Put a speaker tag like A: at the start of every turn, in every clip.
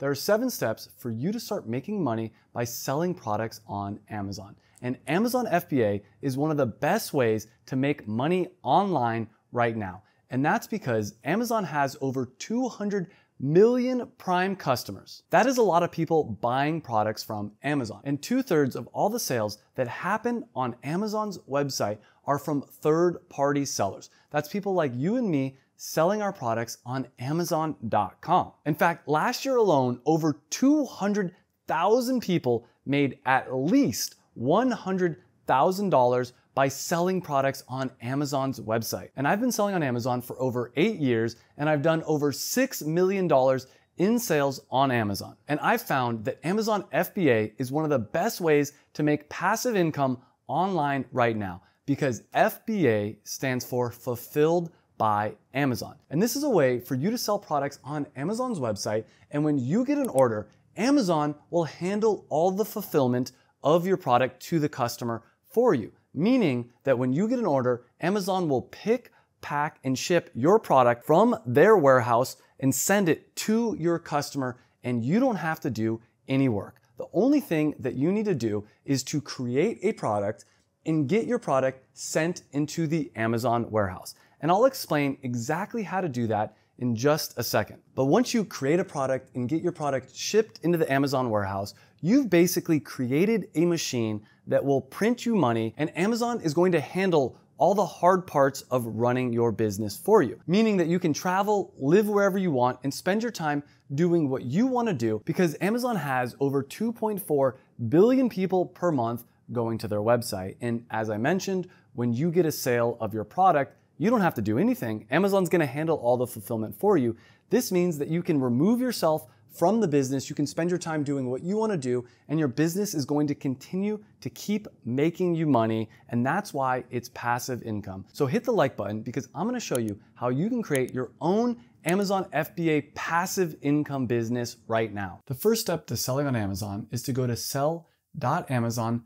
A: There are seven steps for you to start making money by selling products on Amazon. And Amazon FBA is one of the best ways to make money online right now. And that's because Amazon has over 200 million prime customers. That is a lot of people buying products from Amazon. And two thirds of all the sales that happen on Amazon's website are from third party sellers. That's people like you and me selling our products on Amazon.com. In fact, last year alone, over 200,000 people made at least $100,000 by selling products on Amazon's website. And I've been selling on Amazon for over eight years, and I've done over $6 million in sales on Amazon. And I've found that Amazon FBA is one of the best ways to make passive income online right now because FBA stands for Fulfilled by Amazon. And this is a way for you to sell products on Amazon's website. And when you get an order, Amazon will handle all the fulfillment of your product to the customer for you. Meaning that when you get an order, Amazon will pick, pack, and ship your product from their warehouse and send it to your customer, and you don't have to do any work. The only thing that you need to do is to create a product and get your product sent into the Amazon warehouse. And I'll explain exactly how to do that in just a second. But once you create a product and get your product shipped into the Amazon warehouse, you've basically created a machine that will print you money and Amazon is going to handle all the hard parts of running your business for you. Meaning that you can travel, live wherever you want, and spend your time doing what you want to do because Amazon has over 2.4 billion people per month going to their website. And as I mentioned, when you get a sale of your product, you don't have to do anything. Amazon's gonna handle all the fulfillment for you. This means that you can remove yourself from the business, you can spend your time doing what you wanna do, and your business is going to continue to keep making you money, and that's why it's passive income. So hit the like button because I'm gonna show you how you can create your own Amazon FBA passive income business right now. The first step to selling on Amazon is to go to sell.amazon.com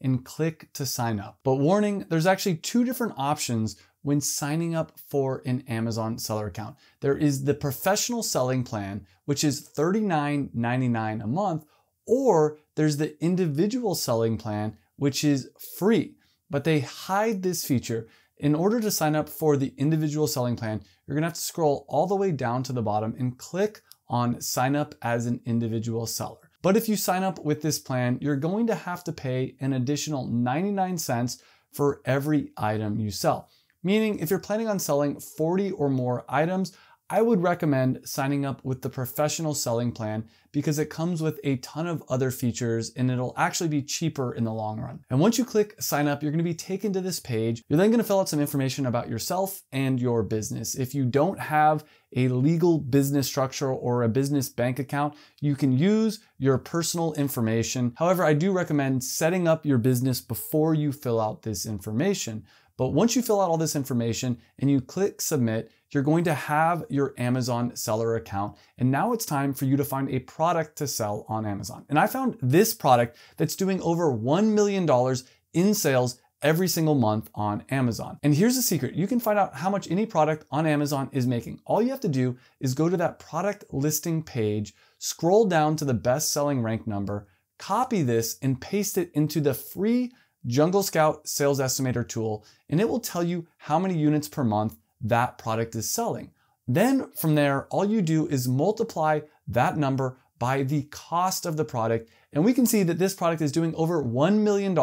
A: and click to sign up. But warning, there's actually two different options when signing up for an Amazon seller account. There is the professional selling plan, which is $39.99 a month, or there's the individual selling plan, which is free. But they hide this feature. In order to sign up for the individual selling plan, you're gonna have to scroll all the way down to the bottom and click on sign up as an individual seller. But if you sign up with this plan, you're going to have to pay an additional 99 cents for every item you sell. Meaning if you're planning on selling 40 or more items, I would recommend signing up with the professional selling plan because it comes with a ton of other features and it'll actually be cheaper in the long run. And once you click sign up, you're gonna be taken to this page. You're then gonna fill out some information about yourself and your business. If you don't have a legal business structure or a business bank account, you can use your personal information. However, I do recommend setting up your business before you fill out this information. But once you fill out all this information and you click submit, you're going to have your Amazon seller account. And now it's time for you to find a product to sell on Amazon. And I found this product that's doing over $1 million in sales every single month on Amazon. And here's the secret. You can find out how much any product on Amazon is making. All you have to do is go to that product listing page, scroll down to the best selling rank number, copy this and paste it into the free Jungle Scout Sales Estimator tool, and it will tell you how many units per month that product is selling. Then from there, all you do is multiply that number by the cost of the product. And we can see that this product is doing over $1 million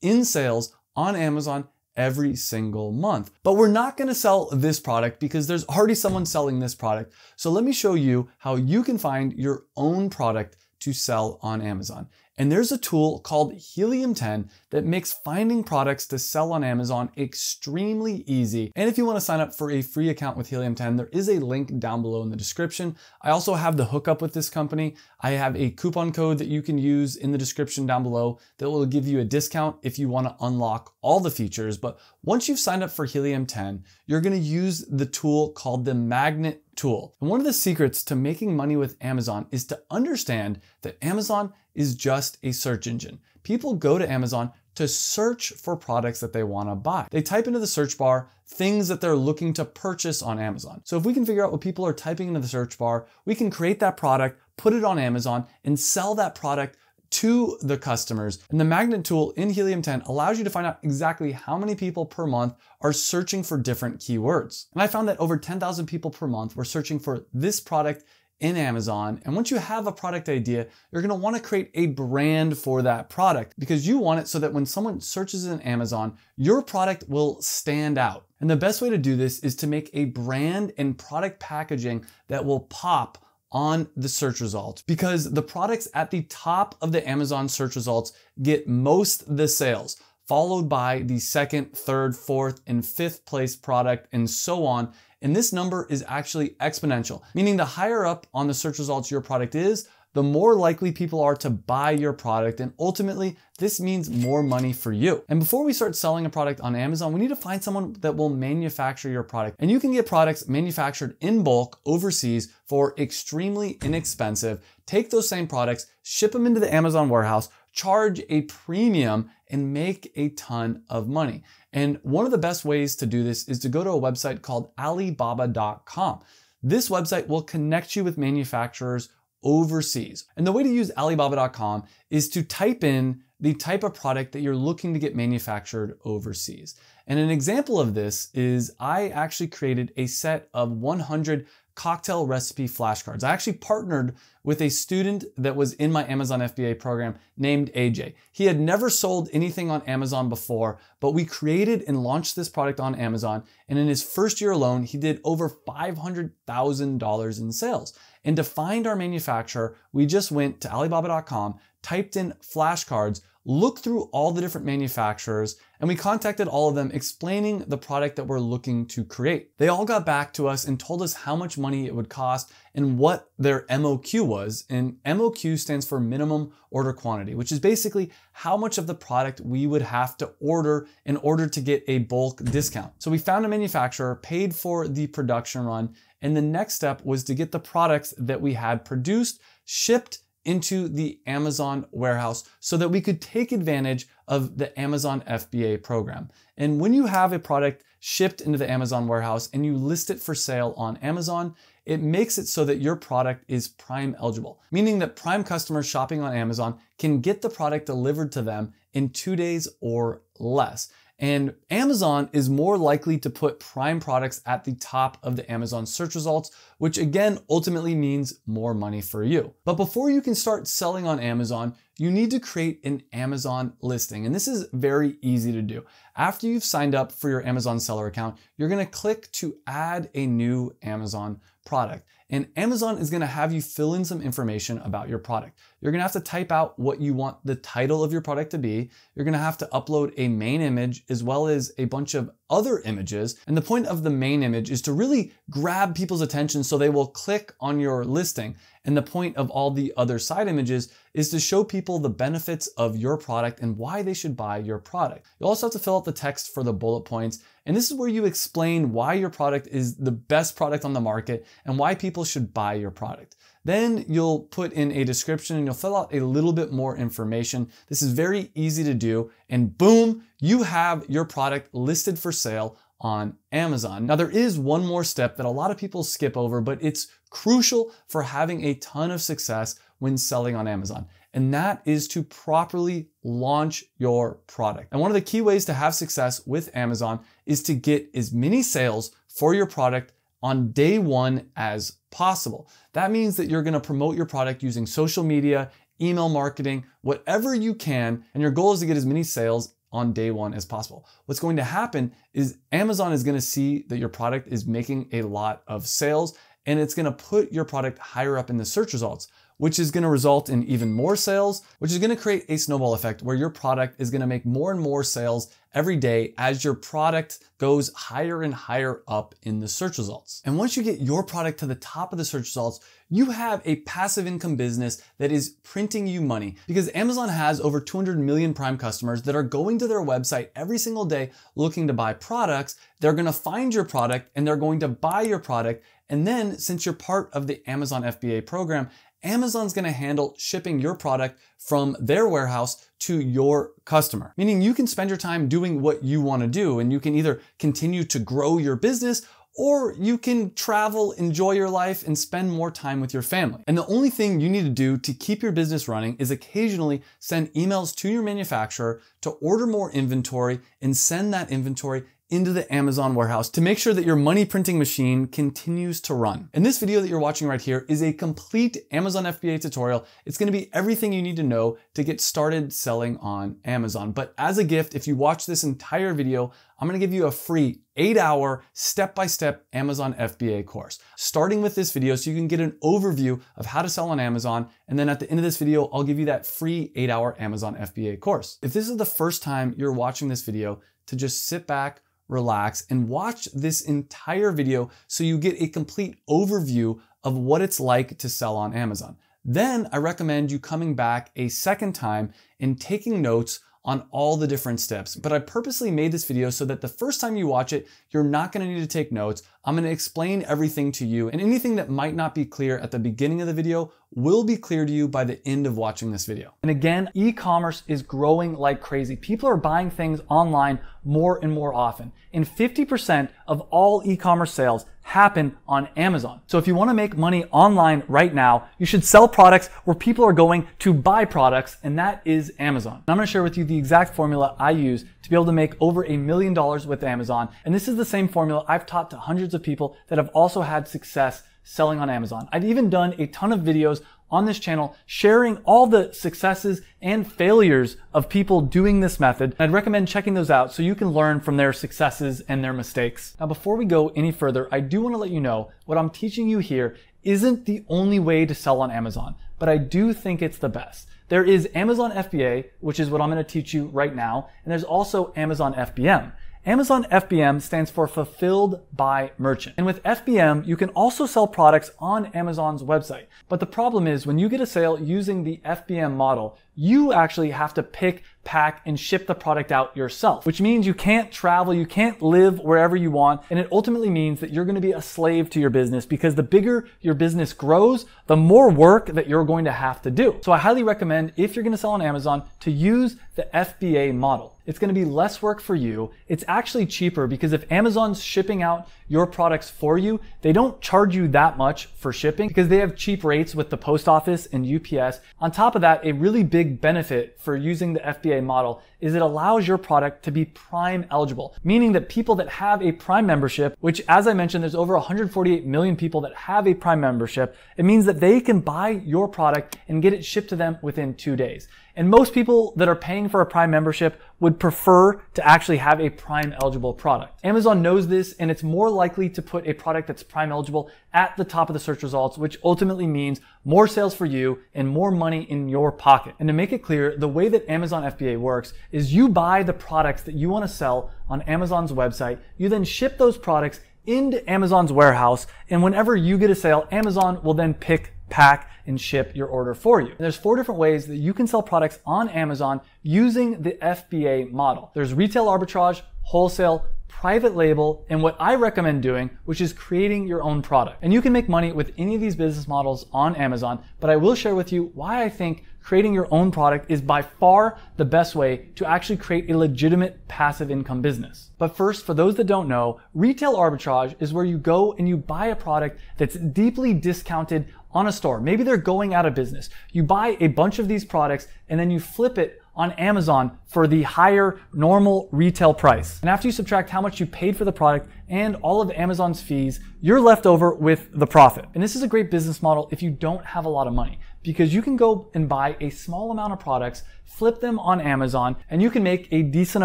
A: in sales on Amazon every single month. But we're not gonna sell this product because there's already someone selling this product. So let me show you how you can find your own product to sell on Amazon. And there's a tool called Helium 10 that makes finding products to sell on Amazon extremely easy. And if you want to sign up for a free account with Helium 10, there is a link down below in the description. I also have the hookup with this company. I have a coupon code that you can use in the description down below that will give you a discount if you want to unlock all the features. But once you've signed up for Helium 10, you're going to use the tool called the Magnet tool. And one of the secrets to making money with Amazon is to understand that Amazon is just a search engine. People go to Amazon to search for products that they want to buy. They type into the search bar things that they're looking to purchase on Amazon. So if we can figure out what people are typing into the search bar, we can create that product, put it on Amazon, and sell that product to the customers. And the magnet tool in Helium 10 allows you to find out exactly how many people per month are searching for different keywords. And I found that over 10,000 people per month were searching for this product in Amazon. And once you have a product idea, you're gonna wanna create a brand for that product because you want it so that when someone searches in Amazon, your product will stand out. And the best way to do this is to make a brand and product packaging that will pop on the search results because the products at the top of the Amazon search results get most the sales, followed by the second, third, fourth, and fifth place product, and so on. And this number is actually exponential, meaning the higher up on the search results your product is, the more likely people are to buy your product. And ultimately, this means more money for you. And before we start selling a product on Amazon, we need to find someone that will manufacture your product. And you can get products manufactured in bulk overseas for extremely inexpensive. Take those same products, ship them into the Amazon warehouse, charge a premium, and make a ton of money. And one of the best ways to do this is to go to a website called Alibaba.com. This website will connect you with manufacturers overseas. And the way to use Alibaba.com is to type in the type of product that you're looking to get manufactured overseas. And an example of this is I actually created a set of 100 cocktail recipe flashcards. I actually partnered with a student that was in my Amazon FBA program named AJ. He had never sold anything on Amazon before, but we created and launched this product on Amazon. And in his first year alone, he did over $500,000 in sales. And to find our manufacturer, we just went to Alibaba.com, typed in flashcards, looked through all the different manufacturers, and we contacted all of them explaining the product that we're looking to create. They all got back to us and told us how much money it would cost and what their MOQ was. And MOQ stands for minimum order quantity, which is basically how much of the product we would have to order in order to get a bulk discount. So we found a manufacturer, paid for the production run, and the next step was to get the products that we had produced, shipped, into the Amazon warehouse so that we could take advantage of the Amazon FBA program. And when you have a product shipped into the Amazon warehouse and you list it for sale on Amazon, it makes it so that your product is Prime eligible, meaning that Prime customers shopping on Amazon can get the product delivered to them in two days or less. And Amazon is more likely to put Prime products at the top of the Amazon search results, which again ultimately means more money for you. But before you can start selling on Amazon, you need to create an Amazon listing. And this is very easy to do. After you've signed up for your Amazon seller account, you're gonna click to add a new Amazon product. And Amazon is gonna have you fill in some information about your product. You're gonna have to type out what you want the title of your product to be. You're gonna have to upload a main image as well as a bunch of other images. And the point of the main image is to really grab people's attention so they will click on your listing. And the point of all the other side images is to show people the benefits of your product and why they should buy your product. You also have to fill out the text for the bullet points. And this is where you explain why your product is the best product on the market and why people should buy your product. Then you'll put in a description and you'll fill out a little bit more information. This is very easy to do. And boom, you have your product listed for sale on Amazon. Now there is one more step that a lot of people skip over, but it's crucial for having a ton of success when selling on Amazon. And that is to properly launch your product. And one of the key ways to have success with Amazon is to get as many sales for your product on day one as possible. That means that you're gonna promote your product using social media, email marketing, whatever you can, and your goal is to get as many sales on day one as possible. What's going to happen is Amazon is gonna see that your product is making a lot of sales and it's gonna put your product higher up in the search results, which is gonna result in even more sales, which is gonna create a snowball effect where your product is gonna make more and more sales every day as your product goes higher and higher up in the search results. And once you get your product to the top of the search results, you have a passive income business that is printing you money because Amazon has over 200 million Prime customers that are going to their website every single day looking to buy products. They're going to find your product and they're going to buy your product. And then since you're part of the Amazon FBA program, Amazon's gonna handle shipping your product from their warehouse to your customer. Meaning you can spend your time doing what you wanna do and you can either continue to grow your business or you can travel, enjoy your life, and spend more time with your family. And the only thing you need to do to keep your business running is occasionally send emails to your manufacturer to order more inventory and send that inventory into the Amazon warehouse to make sure that your money printing machine continues to run. And this video that you're watching right here is a complete Amazon FBA tutorial. It's gonna be everything you need to know to get started selling on Amazon. But as a gift, if you watch this entire video, I'm gonna give you a free eight hour step-by-step Amazon FBA course, starting with this video so you can get an overview of how to sell on Amazon. And then at the end of this video, I'll give you that free eight hour Amazon FBA course. If this is the first time you're watching this video, to just sit back, relax, and watch this entire video so you get a complete overview of what it's like to sell on Amazon. Then I recommend you coming back a second time and taking notes on all the different steps. But I purposely made this video so that the first time you watch it, you're not gonna need to take notes. I'm gonna explain everything to you and anything that might not be clear at the beginning of the video will be clear to you by the end of watching this video. And again, e-commerce is growing like crazy. People are buying things online more and more often. And 50% of all e-commerce sales happen on Amazon. So if you want to make money online right now, you should sell products where people are going to buy products, and that is Amazon. And I'm going to share with you the exact formula I use to be able to make over a million dollars with Amazon. And this is the same formula I've taught to hundreds of people that have also had success selling on Amazon. I've even done a ton of videos on this channel sharing all the successes and failures of people doing this method. I'd recommend checking those out so you can learn from their successes and their mistakes. Now, before we go any further, I do want to let you know what I'm teaching you here isn't the only way to sell on Amazon, but I do think it's the best. There is Amazon FBA, which is what I'm going to teach you right now, and there's also Amazon FBM. Amazon FBM stands for Fulfilled by Merchant. And with FBM, you can also sell products on Amazon's website. But the problem is when you get a sale using the FBM model, you actually have to pick, pack, and ship the product out yourself, which means you can't travel, you can't live wherever you want, and it ultimately means that you're gonna be a slave to your business because the bigger your business grows, the more work that you're going to have to do. So I highly recommend, if you're gonna sell on Amazon, to use the FBA model. It's gonna be less work for you. It's actually cheaper because if Amazon's shipping out your products for you, they don't charge you that much for shipping because they have cheap rates with the post office and UPS. On top of that, a really big benefit for using the FBA model is it allows your product to be Prime eligible, meaning that people that have a Prime membership, which as I mentioned, there's over 148 million people that have a Prime membership, it means that they can buy your product and get it shipped to them within two days. And most people that are paying for a Prime membership would prefer to actually have a Prime eligible product. Amazon knows this and it's more likely to put a product that's Prime eligible at the top of the search results, which ultimately means more sales for you and more money in your pocket. And to make it clear, the way that Amazon FBA works is you buy the products that you want to sell on Amazon's website. You then ship those products into Amazon's warehouse. And whenever you get a sale, Amazon will then pick pack, and ship your order for you. And there's four different ways that you can sell products on Amazon using the FBA model. There's retail arbitrage, wholesale, private label, and what I recommend doing, which is creating your own product. And you can make money with any of these business models on Amazon, but I will share with you why I think creating your own product is by far the best way to actually create a legitimate passive income business. But first, for those that don't know, retail arbitrage is where you go and you buy a product that's deeply discounted on a store. Maybe they're going out of business. You buy a bunch of these products and then you flip it on Amazon for the higher normal retail price. And after you subtract how much you paid for the product and all of Amazon's fees, you're left over with the profit. And this is a great business model if you don't have a lot of money because you can go and buy a small amount of products, flip them on Amazon, and you can make a decent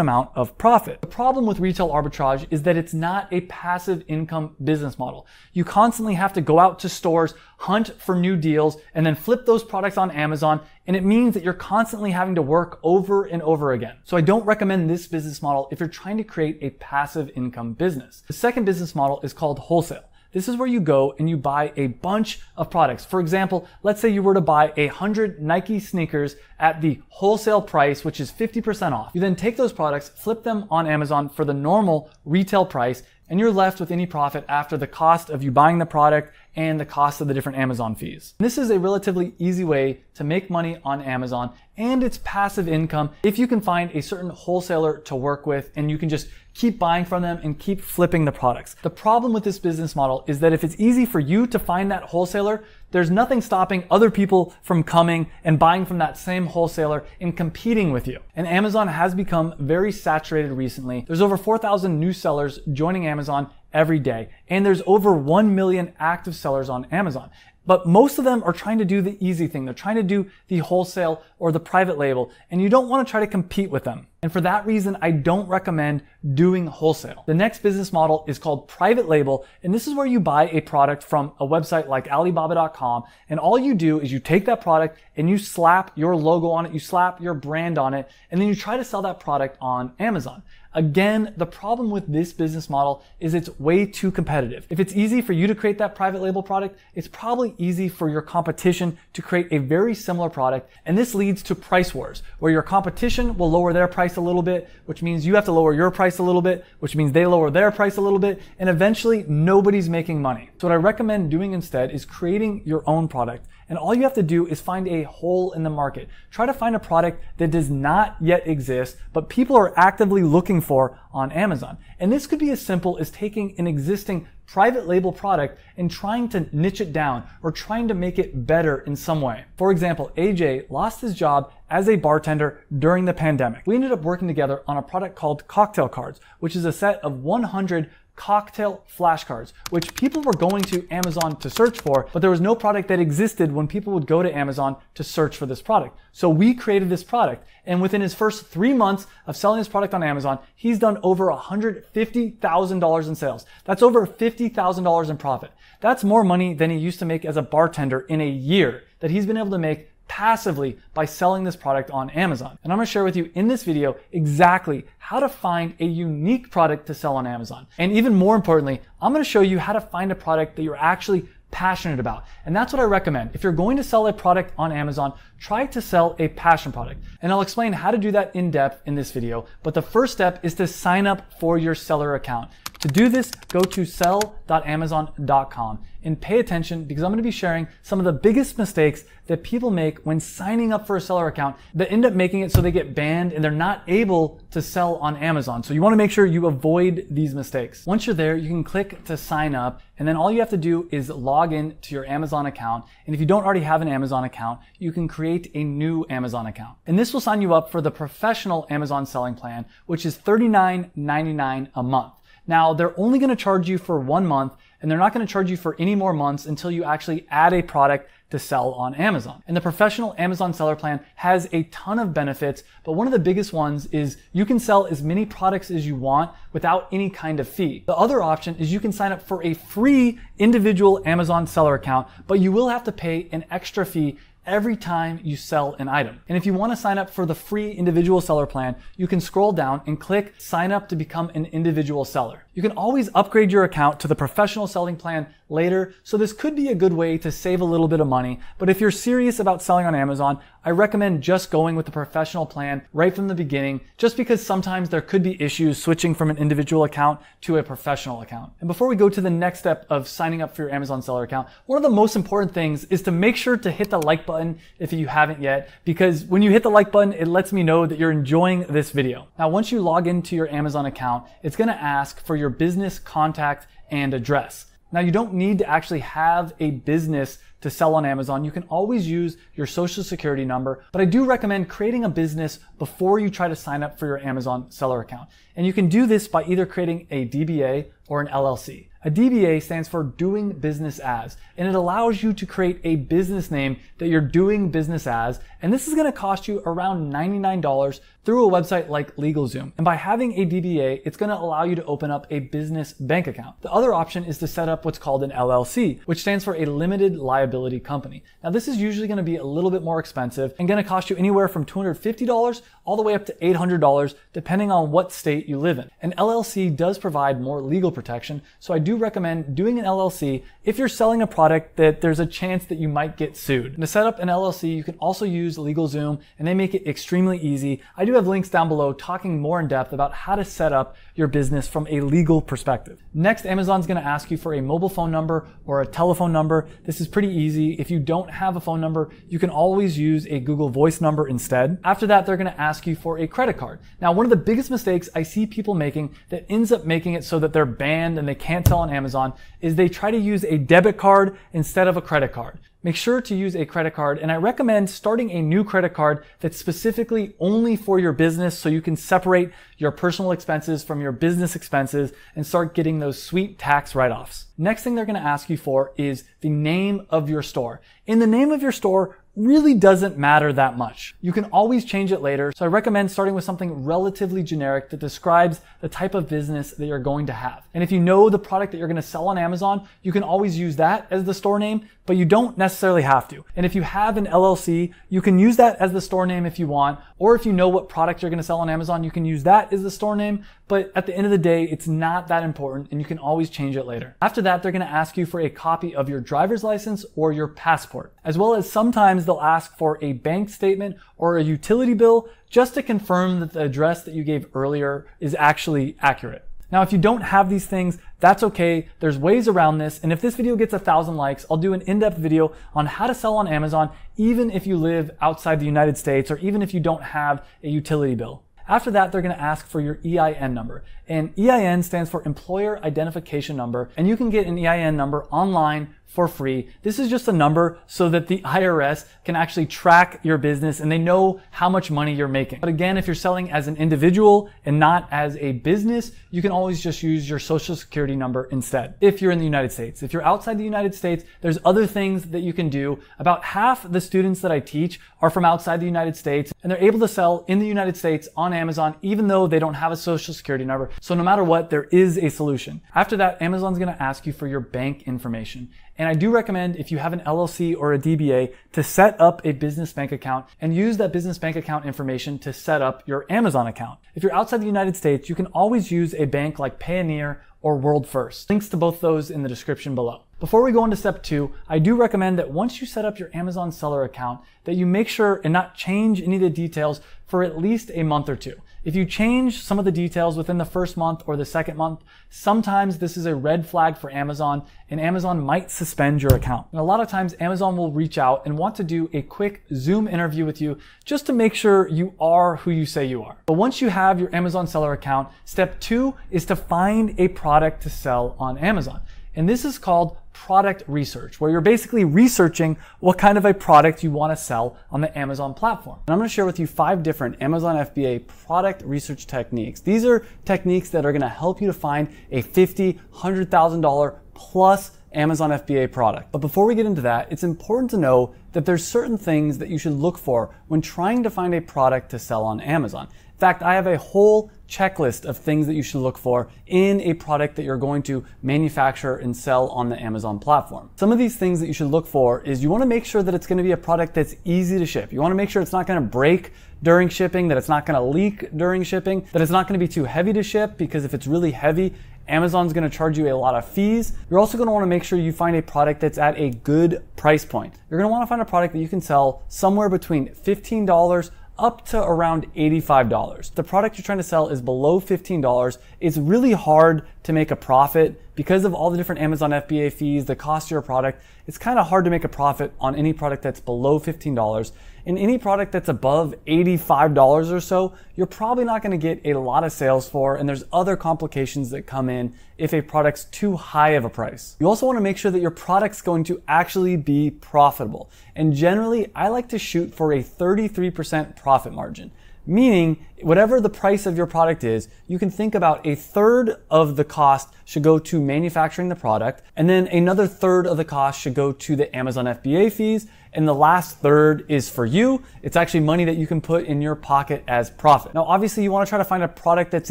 A: amount of profit. The problem with retail arbitrage is that it's not a passive income business model. You constantly have to go out to stores, hunt for new deals, and then flip those products on Amazon, and it means that you're constantly having to work over and over again. So I don't recommend this business model if you're trying to create a passive income business. The second business model is called wholesale. This is where you go and you buy a bunch of products. For example, let's say you were to buy a hundred Nike sneakers at the wholesale price, which is 50% off. You then take those products, flip them on Amazon for the normal retail price, and you're left with any profit after the cost of you buying the product and the cost of the different Amazon fees. This is a relatively easy way to make money on Amazon and it's passive income if you can find a certain wholesaler to work with and you can just keep buying from them and keep flipping the products. The problem with this business model is that if it's easy for you to find that wholesaler, there's nothing stopping other people from coming and buying from that same wholesaler and competing with you. And Amazon has become very saturated recently. There's over 4,000 new sellers joining Amazon every day. And there's over 1 million active sellers on Amazon. But most of them are trying to do the easy thing. They're trying to do the wholesale or the private label, and you don't want to try to compete with them. And for that reason, I don't recommend doing wholesale. The next business model is called private label, and this is where you buy a product from a website like Alibaba.com, and all you do is you take that product and you slap your logo on it, you slap your brand on it, and then you try to sell that product on Amazon. Again, the problem with this business model is it's way too competitive. If it's easy for you to create that private label product, it's probably easy for your competition to create a very similar product. And this leads to price wars, where your competition will lower their price a little bit, which means you have to lower your price a little bit, which means they lower their price a little bit, and eventually nobody's making money. So what I recommend doing instead is creating your own product and all you have to do is find a hole in the market. Try to find a product that does not yet exist, but people are actively looking for on Amazon. And this could be as simple as taking an existing private label product and trying to niche it down or trying to make it better in some way. For example, AJ lost his job as a bartender during the pandemic. We ended up working together on a product called Cocktail Cards, which is a set of 100 cocktail flashcards, which people were going to Amazon to search for, but there was no product that existed when people would go to Amazon to search for this product. So we created this product. And within his first three months of selling this product on Amazon, he's done over $150,000 in sales. That's over $50,000 in profit. That's more money than he used to make as a bartender in a year that he's been able to make passively by selling this product on Amazon. And I'm gonna share with you in this video exactly how to find a unique product to sell on Amazon. And even more importantly, I'm gonna show you how to find a product that you're actually passionate about. And that's what I recommend. If you're going to sell a product on Amazon, try to sell a passion product. And I'll explain how to do that in depth in this video. But the first step is to sign up for your seller account. To do this, go to sell.amazon.com and pay attention because I'm going to be sharing some of the biggest mistakes that people make when signing up for a seller account that end up making it so they get banned and they're not able to sell on Amazon. So you want to make sure you avoid these mistakes. Once you're there, you can click to sign up and then all you have to do is log in to your Amazon account. And if you don't already have an Amazon account, you can create a new Amazon account. And this will sign you up for the professional Amazon selling plan, which is $39.99 a month. Now, they're only going to charge you for one month and they're not going to charge you for any more months until you actually add a product to sell on Amazon. And the professional Amazon seller plan has a ton of benefits, but one of the biggest ones is you can sell as many products as you want without any kind of fee. The other option is you can sign up for a free individual Amazon seller account, but you will have to pay an extra fee every time you sell an item. And if you want to sign up for the free individual seller plan, you can scroll down and click sign up to become an individual seller. You can always upgrade your account to the professional selling plan later, so this could be a good way to save a little bit of money. But if you're serious about selling on Amazon, I recommend just going with the professional plan right from the beginning, just because sometimes there could be issues switching from an individual account to a professional account. And before we go to the next step of signing up for your Amazon seller account, one of the most important things is to make sure to hit the like button if you haven't yet, because when you hit the like button, it lets me know that you're enjoying this video. Now, once you log into your Amazon account, it's gonna ask for your your business contact and address. Now, you don't need to actually have a business to sell on Amazon. You can always use your social security number, but I do recommend creating a business before you try to sign up for your Amazon seller account. And you can do this by either creating a DBA or an LLC. A DBA stands for doing business as, and it allows you to create a business name that you're doing business as. And this is going to cost you around $99 through a website like LegalZoom. And by having a DBA, it's going to allow you to open up a business bank account. The other option is to set up what's called an LLC, which stands for a limited liability company. Now, this is usually going to be a little bit more expensive and going to cost you anywhere from $250 all the way up to $800, depending on what state you live in. An LLC does provide more legal protection, so I do
B: recommend doing an LLC if you're selling a product that there's a chance that you might get sued. to set up an LLC, you can also use LegalZoom and they make it extremely easy. I do have links down below talking more in depth about how to set up your business from a legal perspective. Next, Amazon's gonna ask you for a mobile phone number or a telephone number. This is pretty easy. If you don't have a phone number, you can always use a Google Voice number instead. After that, they're gonna ask you for a credit card. Now, one of the biggest mistakes I see people making that ends up making it so that they're banned and they can't sell on Amazon is they try to use a debit card instead of a credit card make sure to use a credit card. And I recommend starting a new credit card that's specifically only for your business so you can separate your personal expenses from your business expenses and start getting those sweet tax write-offs. Next thing they're going to ask you for is the name of your store. In the name of your store, really doesn't matter that much. You can always change it later, so I recommend starting with something relatively generic that describes the type of business that you're going to have. And if you know the product that you're going to sell on Amazon, you can always use that as the store name, but you don't necessarily have to. And if you have an LLC, you can use that as the store name if you want, or if you know what product you're going to sell on Amazon, you can use that as the store name, but at the end of the day, it's not that important and you can always change it later. After that, they're going to ask you for a copy of your driver's license or your passport, as well as sometimes they'll ask for a bank statement or a utility bill just to confirm that the address that you gave earlier is actually accurate. Now, if you don't have these things, that's okay. There's ways around this. And if this video gets a thousand likes, I'll do an in-depth video on how to sell on Amazon, even if you live outside the United States or even if you don't have a utility bill. After that, they're going to ask for your EIN number. And EIN stands for Employer Identification Number. And you can get an EIN number online for free. This is just a number so that the IRS can actually track your business and they know how much money you're making. But again, if you're selling as an individual and not as a business, you can always just use your social security number instead. If you're in the United States, if you're outside the United States, there's other things that you can do. About half the students that I teach are from outside the United States and they're able to sell in the United States on Amazon, even though they don't have a social security number. So no matter what, there is a solution. After that, Amazon's going to ask you for your bank information. And I do recommend if you have an LLC or a DBA to set up a business bank account and use that business bank account information to set up your Amazon account. If you're outside the United States, you can always use a bank like Payoneer or World First. Links to both those in the description below. Before we go into step two, I do recommend that once you set up your Amazon seller account, that you make sure and not change any of the details for at least a month or two. If you change some of the details within the first month or the second month, sometimes this is a red flag for Amazon and Amazon might suspend your account. And a lot of times Amazon will reach out and want to do a quick Zoom interview with you just to make sure you are who you say you are. But once you have your Amazon seller account, step two is to find a product to sell on Amazon. And this is called product research, where you're basically researching what kind of a product you want to sell on the Amazon platform. And I'm going to share with you five different Amazon FBA product research techniques. These are techniques that are going to help you to find a $50, $100,000 plus Amazon FBA product. But before we get into that, it's important to know that there's certain things that you should look for when trying to find a product to sell on Amazon. In fact, I have a whole checklist of things that you should look for in a product that you're going to manufacture and sell on the Amazon platform. Some of these things that you should look for is you want to make sure that it's going to be a product that's easy to ship. You want to make sure it's not going to break during shipping, that it's not going to leak during shipping, that it's not going to be too heavy to ship because if it's really heavy, Amazon's going to charge you a lot of fees. You're also going to want to make sure you find a product that's at a good price point. You're going to want to find a product that you can sell somewhere between $15 up to around $85. The product you're trying to sell is below $15. It's really hard to make a profit because of all the different Amazon FBA fees, the cost of your product. It's kind of hard to make a profit on any product that's below $15. And any product that's above $85 or so, you're probably not going to get a lot of sales for, and there's other complications that come in if a product's too high of a price. You also want to make sure that your product's going to actually be profitable. And generally, I like to shoot for a 33% profit margin. Meaning, whatever the price of your product is, you can think about a third of the cost should go to manufacturing the product, and then another third of the cost should go to the Amazon FBA fees, and the last third is for you. It's actually money that you can put in your pocket as profit. Now, obviously, you wanna try to find a product that's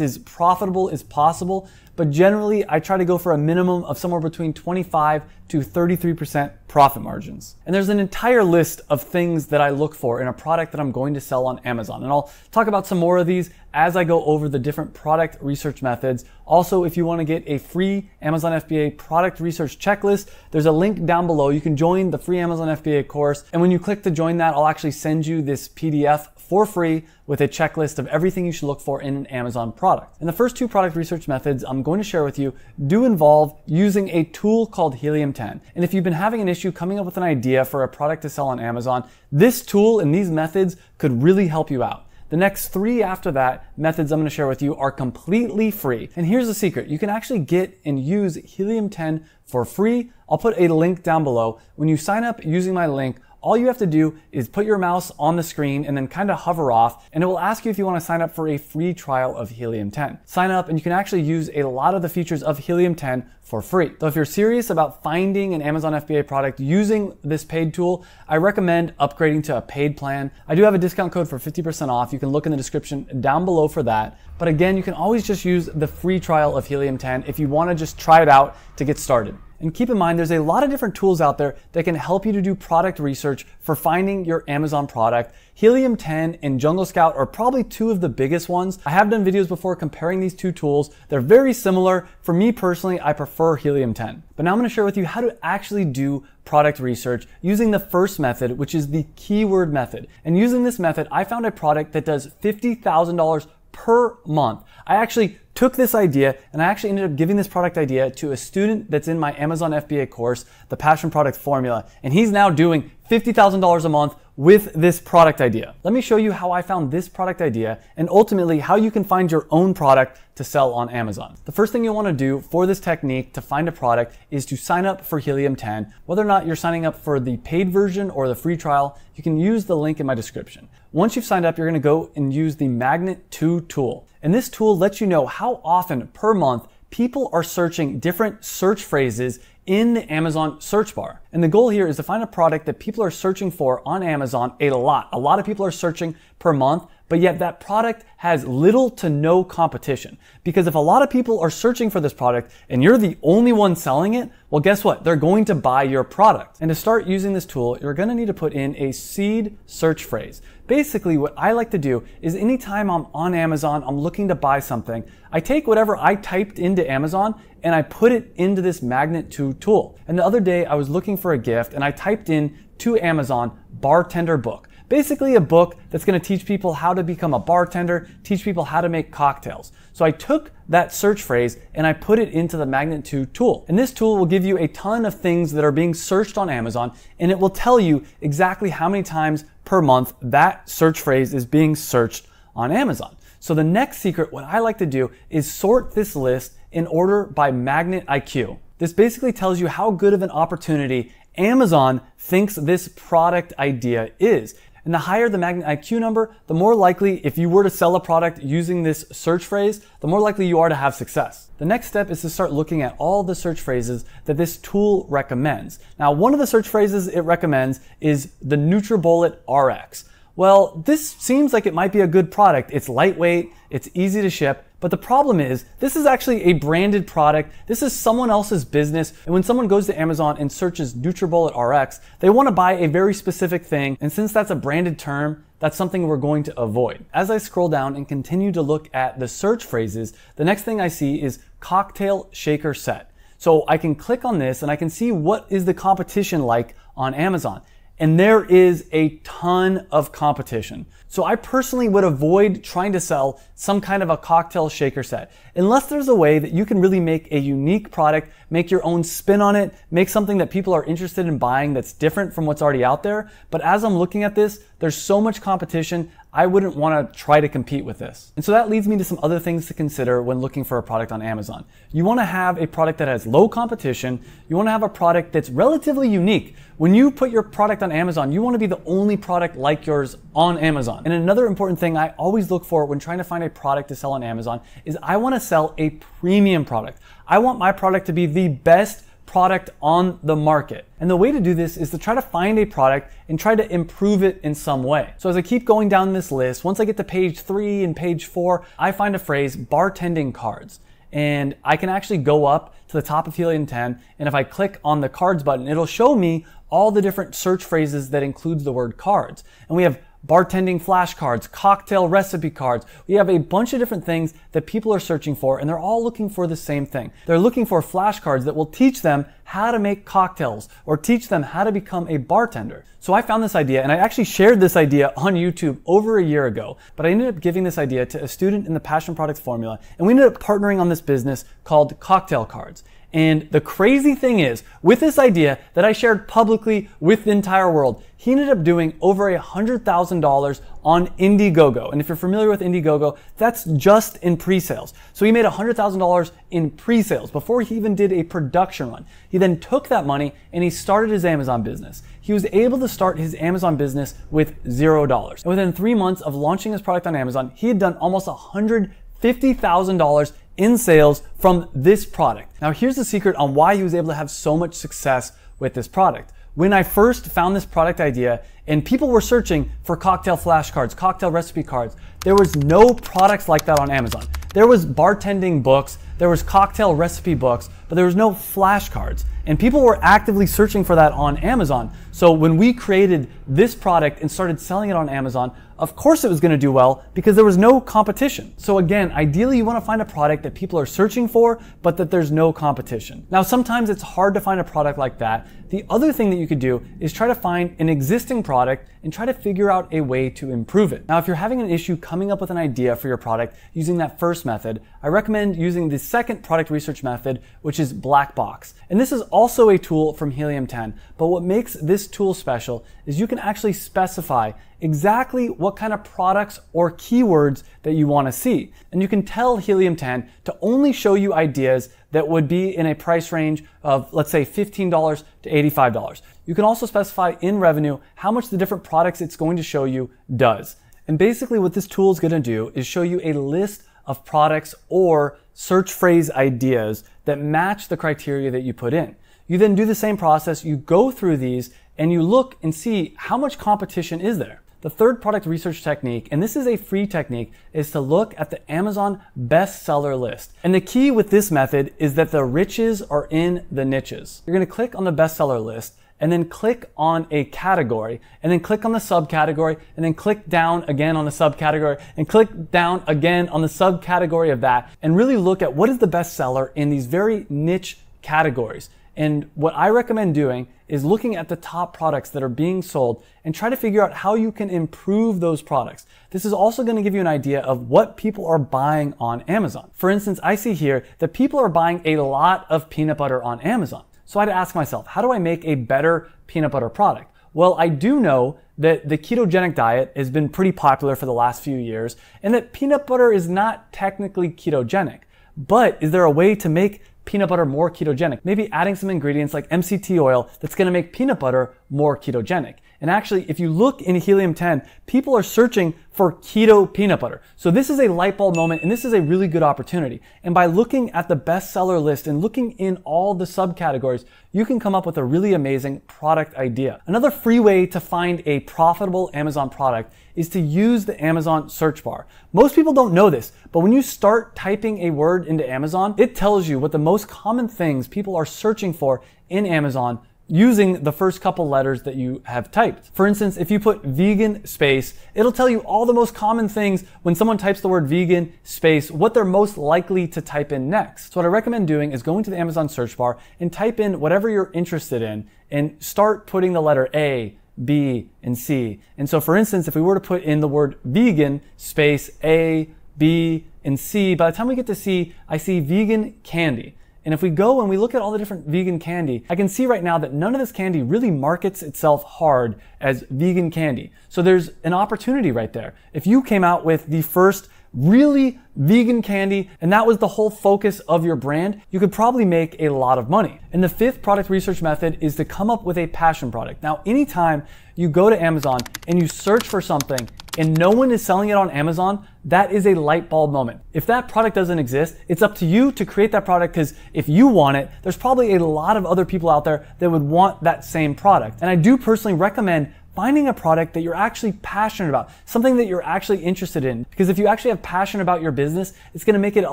B: as profitable as possible, but generally, I try to go for a minimum of somewhere between 25 to 33% profit margins. And there's an entire list of things that I look for in a product that I'm going to sell on Amazon. And I'll talk about some more of these as I go over the different product research methods. Also, if you want to get a free Amazon FBA product research checklist, there's a link down below. You can join the free Amazon FBA course. And when you click to join that, I'll actually send you this PDF for free with a checklist of everything you should look for in an Amazon product. And the first two product research methods I'm going to share with you do involve using a tool called Helium 10. And if you've been having an issue coming up with an idea for a product to sell on Amazon, this tool and these methods could really help you out. The next three after that methods I'm going to share with you are completely free. And here's the secret. You can actually get and use Helium 10 for free. I'll put a link down below. When you sign up using my link, all you have to do is put your mouse on the screen and then kind of hover off, and it will ask you if you want to sign up for a free trial of Helium 10. Sign up and you can actually use a lot of the features of Helium 10 for free. So if you're serious about finding an Amazon FBA product using this paid tool, I recommend upgrading to a paid plan. I do have a discount code for 50% off. You can look in the description down below for that. But again, you can always just use the free trial of Helium 10 if you want to just try it out to get started. And keep in mind, there's a lot of different tools out there that can help you to do product research for finding your Amazon product. Helium 10 and Jungle Scout are probably two of the biggest ones. I have done videos before comparing these two tools. They're very similar. For me personally, I prefer Helium 10. But now I'm to share with you how to actually do product research using the first method, which is the keyword method. And using this method, I found a product that does $50,000 per month. I actually took this idea and I actually ended up giving this product idea to a student that's in my Amazon FBA course, the Passion Product Formula, and he's now doing $50,000 a month with this product idea. Let me show you how I found this product idea and ultimately how you can find your own product to sell on Amazon. The first thing you want to do for this technique to find a product is to sign up for Helium 10. Whether or not you're signing up for the paid version or the free trial, you can use the link in my description. Once you've signed up, you're going to go and use the Magnet 2 tool. And this tool lets you know how often per month people are searching different search phrases in the Amazon search bar. And the goal here is to find a product that people are searching for on Amazon a lot. A lot of people are searching per month, but yet that product has little to no competition. Because if a lot of people are searching for this product and you're the only one selling it, well, guess what? They're going to buy your product. And to start using this tool, you're going to need to put in a seed search phrase. Basically, what I like to do is anytime I'm on Amazon, I'm looking to buy something, I take whatever I typed into Amazon and I put it into this Magnet 2 tool. And the other day I was looking for a gift and I typed in to Amazon bartender book. Basically a book that's going to teach people how to become a bartender, teach people how to make cocktails. So I took that search phrase and I put it into the Magnet 2 tool. And this tool will give you a ton of things that are being searched on Amazon and it will tell you exactly how many times per month that search phrase is being searched on Amazon. So the next secret, what I like to do is sort this list in order by Magnet IQ. This basically tells you how good of an opportunity Amazon thinks this product idea is. And the higher the Magnet IQ number, the more likely if you were to sell a product using this search phrase, the more likely you are to have success. The next step is to start looking at all the search phrases that this tool recommends. Now, one of the search phrases it recommends is the NutriBullet RX. Well, this seems like it might be a good product. It's lightweight, it's easy to ship, but the problem is, this is actually a branded product. This is someone else's business. And when someone goes to Amazon and searches NutriBullet RX, they want to buy a very specific thing. And since that's a branded term, that's something we're going to avoid. As I scroll down and continue to look at the search phrases, the next thing I see is cocktail shaker set. So I can click on this and I can see what is the competition like on Amazon and there is a ton of competition. So I personally would avoid trying to sell some kind of a cocktail shaker set unless there's a way that you can really make a unique product, make your own spin on it, make something that people are interested in buying that's different from what's already out there. But as I'm looking at this, there's so much competition. I wouldn't want to try to compete with this. And so that leads me to some other things to consider when looking for a product on Amazon. You want to have a product that has low competition. You want to have a product that's relatively unique. When you put your product on Amazon, you want to be the only product like yours on Amazon. And another important thing I always look for when trying to find a product to sell on Amazon is I want to sell a premium product. I want my product to be the best product on the market. And the way to do this is to try to find a product and try to improve it in some way. So as I keep going down this list, once I get to page three and page four, I find a phrase, bartending cards. and I can actually go up to the top of Helium 10. And if I click on the cards button, it'll show me all the different search phrases that includes the word cards. And we have bartending flashcards, cocktail recipe cards. We have a bunch of different things that people are searching for, and they're all looking for the same thing. They're looking for flashcards that will teach them how to make cocktails or teach them how to become a bartender. So I found this idea, and I actually shared this idea on YouTube over a year ago, but I ended up giving this idea to a student in the Passion Products Formula, and we ended up partnering on this business called Cocktail Cards. And the crazy thing is, with this idea that I shared publicly with the entire world, he ended up doing over a $100,000 on Indiegogo. And if you're familiar with Indiegogo, that's just in pre-sales. So he made $100,000 in pre-sales before he even did a production run. He then took that money and he started his Amazon business. He was able to start his Amazon business with zero dollars. And within three months of launching his product on Amazon, he had done almost $150,000 in sales from this product. Now here's the secret on why he was able to have so much success with this product. When I first found this product idea and people were searching for cocktail flashcards, cocktail recipe cards, there was no products like that on Amazon. There was bartending books, there was cocktail recipe books, but there was no flashcards. And people were actively searching for that on Amazon. So when we created this product and started selling it on Amazon, of course it was going to do well because there was no competition. So again, ideally you want to find a product that people are searching for, but that there's no competition. Now sometimes it's hard to find a product like that. The other thing that you could do is try to find an existing product and try to figure out a way to improve it. Now if you're having an issue coming up with an idea for your product using that first method, I recommend using the second product research method, which is Black Box. And this is also a tool from Helium 10, but what makes this tool special is you can actually specify exactly what kind of products or keywords that you want to see. And you can tell Helium 10 to only show you ideas that would be in a price range of, let's say, $15 to $85. You can also specify in revenue how much the different products it's going to show you does. And basically what this tool is going to do is show you a list of products or search phrase ideas that match the criteria that you put in. You then do the same process, you go through these and you look and see how much competition is there. The third product research technique, and this is a free technique, is to look at the Amazon bestseller list. And the key with this method is that the riches are in the niches. You're gonna click on the bestseller list and then click on a category and then click on the subcategory and then click down again on the subcategory and click down again on the subcategory of that and really look at what is the bestseller in these very niche categories. And what I recommend doing is looking at the top products that are being sold and try to figure out how you can improve those products. This is also going to give you an idea of what people are buying on Amazon. For instance, I see here that people are buying a lot of peanut butter on Amazon. So I had to ask myself, how do I make a better peanut butter product? Well, I do know that the ketogenic diet has been pretty popular for the last few years and that peanut butter is not technically ketogenic. But is there a way to make peanut butter more ketogenic. Maybe adding some ingredients like MCT oil that's going to make peanut butter more ketogenic. And actually, if you look in Helium 10, people are searching for keto peanut butter. So this is a light bulb moment and this is a really good opportunity. And by looking at the bestseller list and looking in all the subcategories, you can come up with a really amazing product idea. Another free way to find a profitable Amazon product is to use the Amazon search bar. Most people don't know this, but when you start typing a word into Amazon, it tells you what the most common things people are searching for in Amazon using the first couple letters that you have typed. For instance, if you put vegan space, it'll tell you all the most common things when someone types the word vegan space, what they're most likely to type in next. So what I recommend doing is going to the Amazon search bar and type in whatever you're interested in and start putting the letter A, B, and C. And so for instance, if we were to put in the word vegan space A, B, and C, by the time we get to C, I see vegan candy. And if we go and we look at all the different vegan candy, I can see right now that none of this candy really markets itself hard as vegan candy. So there's an opportunity right there. If you came out with the first really vegan candy, and that was the whole focus of your brand, you could probably make a lot of money. And the fifth product research method is to come up with a passion product. Now, anytime you go to Amazon and you search for something and no one is selling it on Amazon, that is a light bulb moment. If that product doesn't exist, it's up to you to create that product because if you want it, there's probably a lot of other people out there that would want that same product. And I do personally recommend finding a product that you're actually passionate about, something that you're actually interested in. Because if you actually have passion about your business, it's going to make it a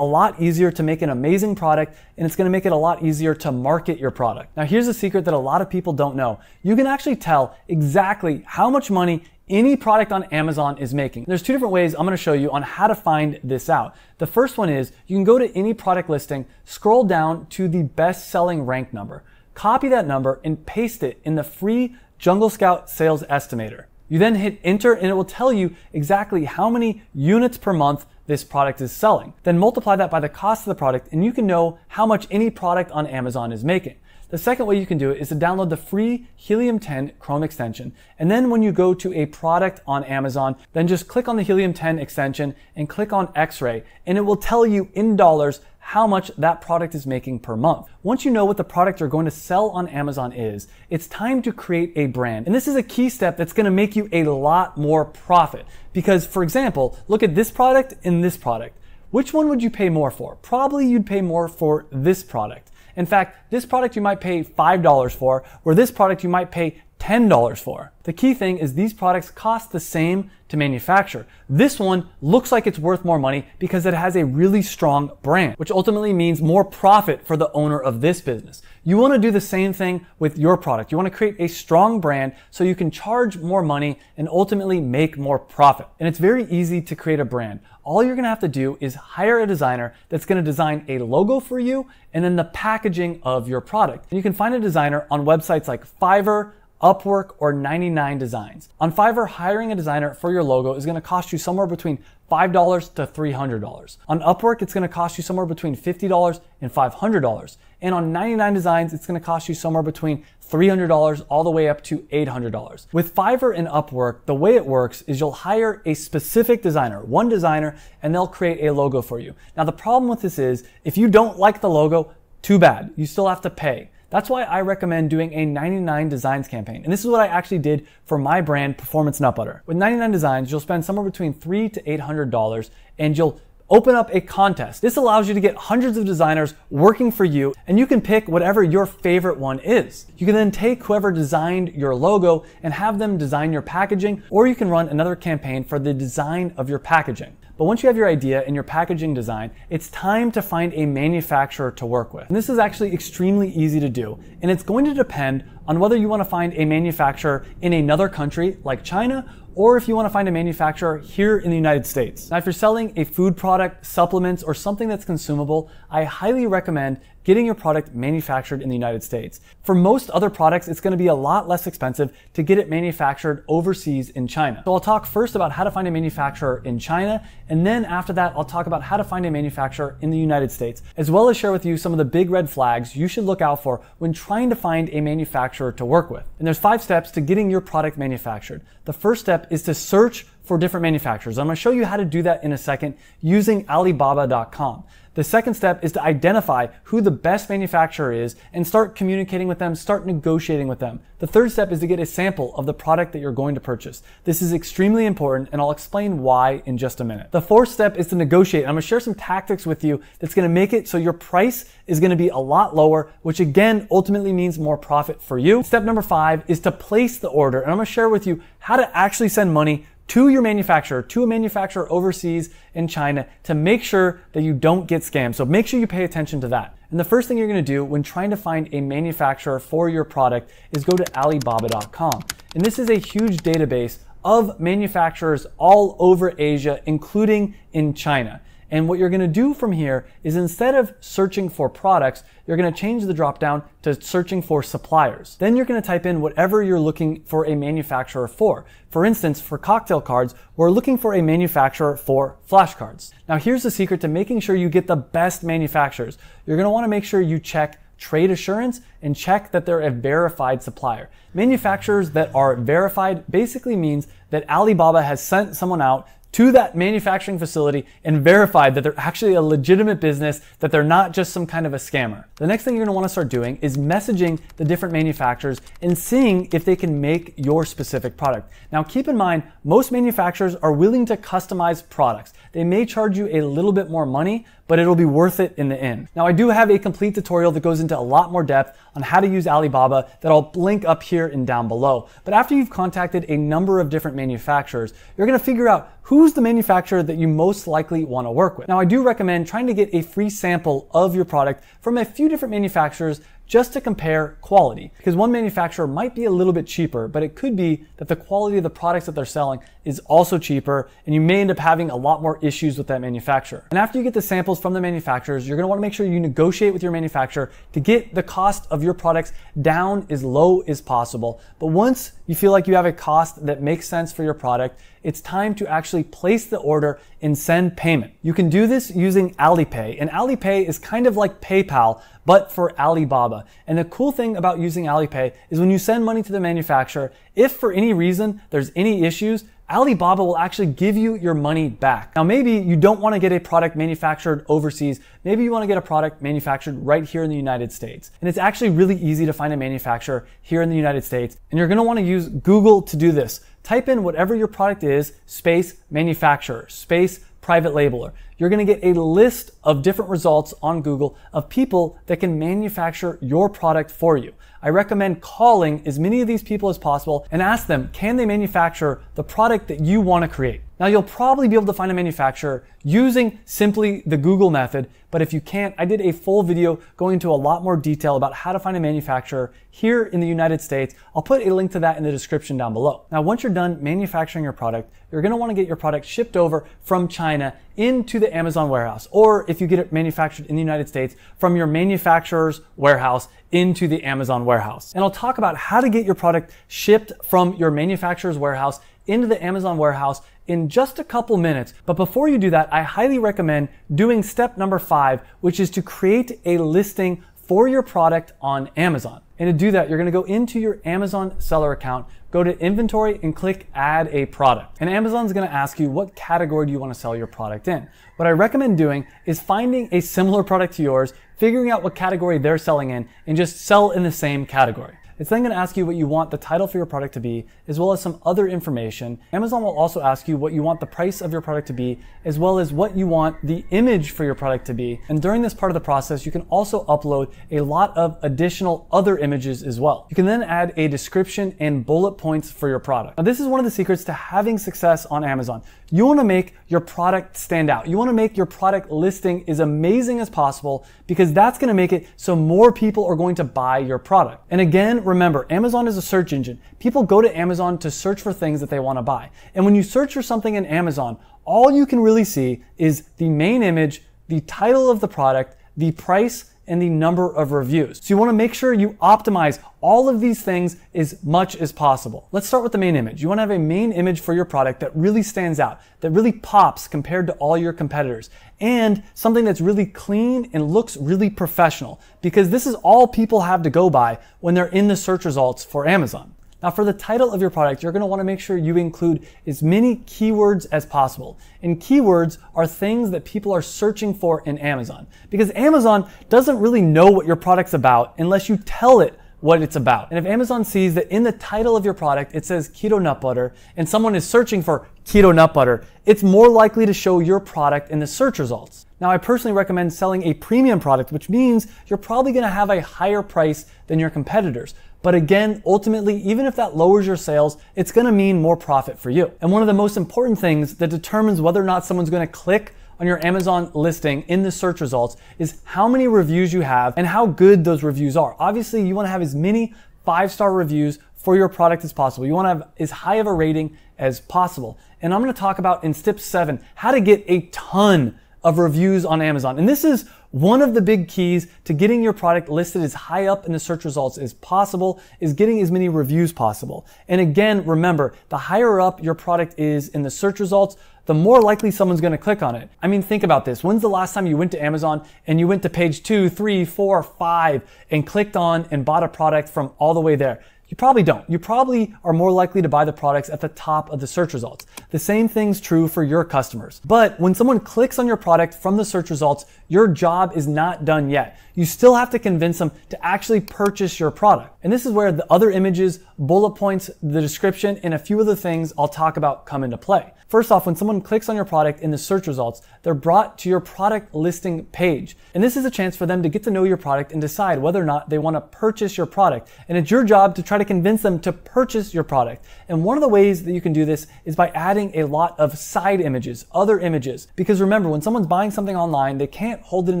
B: lot easier to make an amazing product and it's going to make it a lot easier to market your product. Now, here's a secret that a lot of people don't know. You can actually tell exactly how much money any product on Amazon is making. There's two different ways I'm going to show you on how to find this out. The first one is you can go to any product listing, scroll down to the best selling rank number, copy that number and paste it in the free Jungle Scout Sales Estimator. You then hit enter and it will tell you exactly how many units per month this product is selling. Then multiply that by the cost of the product and you can know how much any product on Amazon is making. The second way you can do it is to download the free Helium 10 Chrome extension. And then when you go to a product on Amazon, then just click on the Helium 10 extension and click on X-ray and it will tell you in dollars how much that product is making per month. Once you know what the product you're going to sell on Amazon is, it's time to create a brand. And this is a key step that's going to make you a lot more profit. Because for example, look at this product and this product. Which one would you pay more for? Probably you'd pay more for this product. In fact, this product you might pay $5 for, where this product you might pay $10 for. The key thing is these products cost the same to manufacture. This one looks like it's worth more money because it has a really strong brand, which ultimately means more profit for the owner of this business. You want to do the same thing with your product. You want to create a strong brand so you can charge more money and ultimately make more profit. And it's very easy to create a brand. All you're going to have to do is hire a designer that's going to design a logo for you and then the packaging of your product. And you can find a designer on websites like Fiverr, Upwork, or 99 Designs. On Fiverr, hiring a designer for your logo is going to cost you somewhere between $5 to $300. On Upwork, it's going to cost you somewhere between $50 and $500. And on 99 Designs, it's going to cost you somewhere between $300 all the way up to $800. With Fiverr and Upwork, the way it works is you'll hire a specific designer, one designer, and they'll create a logo for you. Now, the problem with this is if you don't like the logo, too bad. You still have to pay. That's why I recommend doing a 99 designs campaign. And this is what I actually did for my brand, Performance Nut Butter. With 99 designs, you'll spend somewhere between three to $800 and you'll open up a contest. This allows you to get hundreds of designers working for you and you can pick whatever your favorite one is. You can then take whoever designed your logo and have them design your packaging or you can run another campaign for the design of your packaging. But once you have your idea and your packaging design, it's time to find a manufacturer to work with. And this is actually extremely easy to do. And it's going to depend on whether you want to find a manufacturer in another country like China or if you want to find a manufacturer here in the United States. Now, if you're selling a food product, supplements, or something that's consumable, I highly recommend getting your product manufactured in the United States. For most other products, it's going to be a lot less expensive to get it manufactured overseas in China. So I'll talk first about how to find a manufacturer in China, and then after that, I'll talk about how to find a manufacturer in the United States, as well as share with you some of the big red flags you should look out for when trying to find a manufacturer to work with. And there's five steps to getting your product manufactured. The first step is to search for different manufacturers. I'm going to show you how to do that in a second using Alibaba.com. The second step is to identify who the best manufacturer is and start communicating with them, start negotiating with them. The third step is to get a sample of the product that you're going to purchase. This is extremely important and I'll explain why in just a minute. The fourth step is to negotiate. I'm going to share some tactics with you that's going to make it so your price is going to be a lot lower, which again ultimately means more profit for you. Step number five is to place the order. And I'm going to share with you how to actually send money to your manufacturer, to a manufacturer overseas in China to make sure that you don't get scammed. So make sure you pay attention to that. And the first thing you're gonna do when trying to find a manufacturer for your product is go to Alibaba.com. And this is a huge database of manufacturers all over Asia, including in China. And what you're going to do from here is instead of searching for products, you're going to change the dropdown to searching for suppliers. Then you're going to type in whatever you're looking for a manufacturer for. For instance, for cocktail cards, we're looking for a manufacturer for flashcards. Now here's the secret to making sure you get the best manufacturers. You're going to want to make sure you check trade assurance and check that they're a verified supplier. Manufacturers that are verified basically means that Alibaba has sent someone out to that manufacturing facility and verified that they're actually a legitimate business, that they're not just some kind of a scammer. The next thing you're gonna wanna start doing is messaging the different manufacturers and seeing if they can make your specific product. Now keep in mind, most manufacturers are willing to customize products. They may charge you a little bit more money, but it'll be worth it in the end. Now, I do have a complete tutorial that goes into a lot more depth on how to use Alibaba that I'll link up here and down below. But after you've contacted a number of different manufacturers, you're gonna figure out who's the manufacturer that you most likely wanna work with. Now, I do recommend trying to get a free sample of your product from a few different manufacturers just to compare quality. Because one manufacturer might be a little bit cheaper, but it could be that the quality of the products that they're selling is also cheaper, and you may end up having a lot more issues with that manufacturer. And after you get the samples from the manufacturers, you're gonna wanna make sure you negotiate with your manufacturer to get the cost of your products down as low as possible. But once you feel like you have a cost that makes sense for your product, it's time to actually place the order and send payment. You can do this using Alipay, and Alipay is kind of like PayPal, but for Alibaba. And the cool thing about using Alipay is when you send money to the manufacturer, if for any reason there's any issues, Alibaba will actually give you your money back. Now, maybe you don't want to get a product manufactured overseas. Maybe you want to get a product manufactured right here in the United States. And it's actually really easy to find a manufacturer here in the United States. And you're going to want to use Google to do this. Type in whatever your product is, space manufacturer, space private labeler. You're going to get a list of different results on Google of people that can manufacture your product for you. I recommend calling as many of these people as possible and ask them, can they manufacture the product that you want to create? Now you'll probably be able to find a manufacturer using simply the Google method, but if you can't, I did a full video going into a lot more detail about how to find a manufacturer here in the United States. I'll put a link to that in the description down below. Now once you're done manufacturing your product, you're gonna wanna get your product shipped over from China into the Amazon warehouse, or if you get it manufactured in the United States, from your manufacturer's warehouse into the Amazon warehouse. And I'll talk about how to get your product shipped from your manufacturer's warehouse into the Amazon warehouse in just a couple minutes. But before you do that, I highly recommend doing step number five, which is to create a listing for your product on Amazon. And to do that, you're gonna go into your Amazon seller account, go to inventory and click add a product. And Amazon's gonna ask you what category do you wanna sell your product in. What I recommend doing is finding a similar product to yours, figuring out what category they're selling in, and just sell in the same category. It's then going to ask you what you want the title for your product to be, as well as some other information. Amazon will also ask you what you want the price of your product to be, as well as what you want the image for your product to be. And during this part of the process, you can also upload a lot of additional other images as well. You can then add a description and bullet points for your product. Now, this is one of the secrets to having success on Amazon. You want to make your product stand out. You want to make your product listing as amazing as possible because that's going to make it so more people are going to buy your product. And again, remember, Amazon is a search engine. People go to Amazon to search for things that they want to buy. And when you search for something in Amazon, all you can really see is the main image, the title of the product, the price, and the number of reviews. So you want to make sure you optimize all of these things as much as possible. Let's start with the main image. You want to have a main image for your product that really stands out, that really pops compared to all your competitors, and something that's really clean and looks really professional because this is all people have to go by when they're in the search results for Amazon. Now for the title of your product, you're going to want to make sure you include as many keywords as possible. And keywords are things that people are searching for in Amazon. Because Amazon doesn't really know what your product's about unless you tell it what it's about. And if Amazon sees that in the title of your product it says keto nut butter and someone is searching for keto nut butter, it's more likely to show your product in the search results. Now, I personally recommend selling a premium product, which means you're probably going to have a higher price than your competitors. But again, ultimately, even if that lowers your sales, it's going to mean more profit for you. And one of the most important things that determines whether or not someone's going to click on your Amazon listing in the search results is how many reviews you have and how good those reviews are. Obviously, you want to have as many five star reviews for your product as possible. You want to have as high of a rating as possible. And I'm going to talk about in step seven how to get a ton of reviews on Amazon. And this is one of the big keys to getting your product listed as high up in the search results as possible is getting as many reviews possible. And again, remember, the higher up your product is in the search results, the more likely someone's going to click on it. I mean, think about this. When's the last time you went to Amazon and you went to page two, three, four, five and clicked on and bought a product from all the way there? You probably don't. You probably are more likely to buy the products at the top of the search results. The same thing's true for your customers. But when someone clicks on your product from the search results, your job is not done yet. You still have to convince them to actually purchase your product. And this is where the other images, bullet points, the description, and a few other things I'll talk about come into play. First off, when someone clicks on your product in the search results, they're brought to your product listing page. And this is a chance for them to get to know your product and decide whether or not they want to purchase your product. And it's your job to try to convince them to purchase your product. And one of the ways that you can do this is by adding a lot of side images, other images. Because remember, when someone's buying something online, they can't hold it in